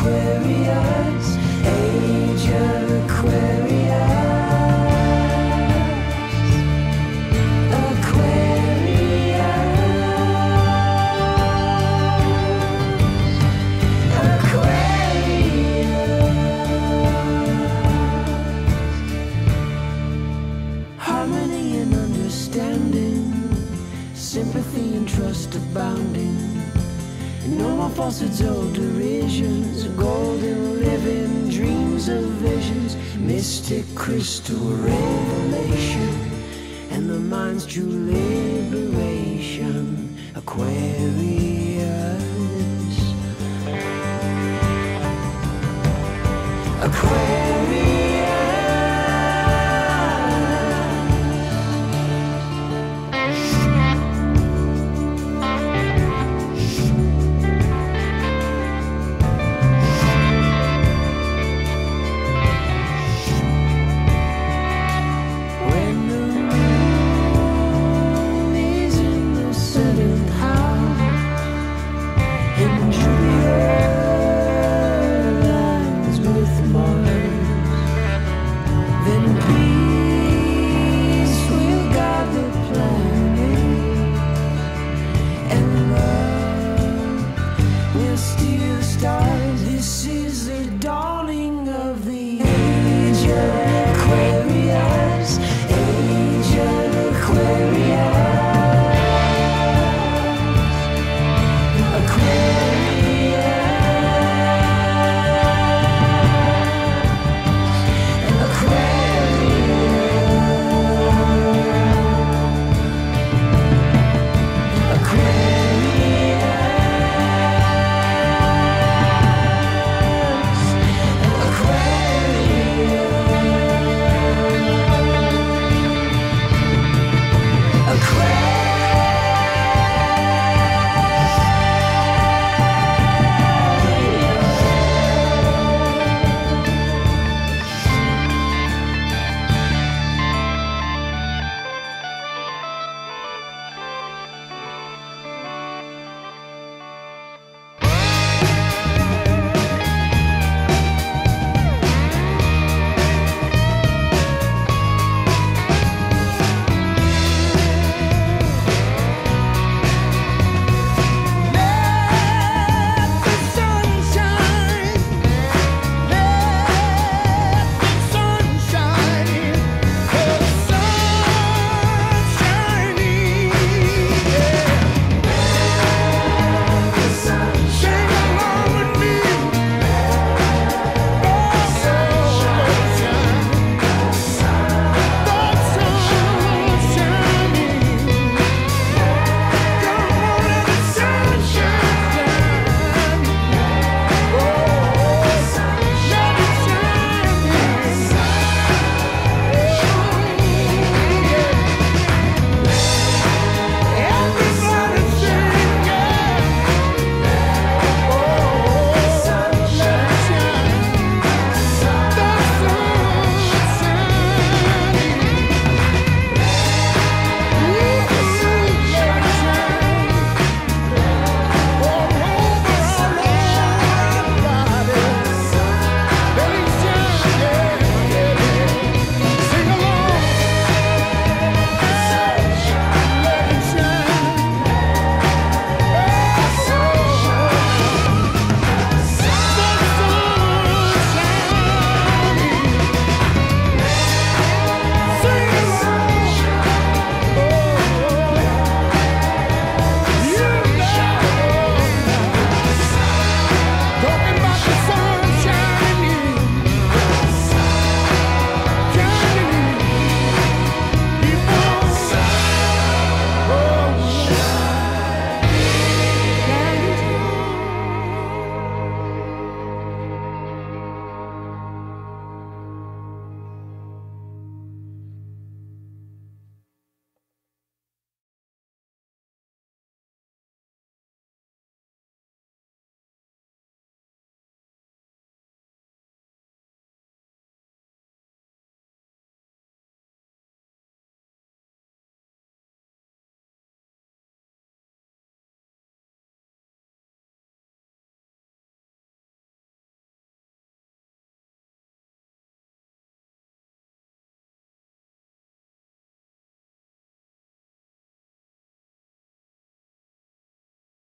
Aquarius, age of Aquarius, Aquarius, Aquarius. Harmony and understanding, sympathy and trust abounding and no more falsehoods or derisions, golden living dreams of visions, mystic crystal revelation, and the mind's true liberation. Aquarius. Aquarius.